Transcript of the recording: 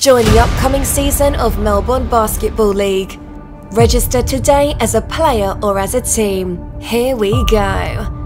Join the upcoming season of Melbourne Basketball League. Register today as a player or as a team. Here we go.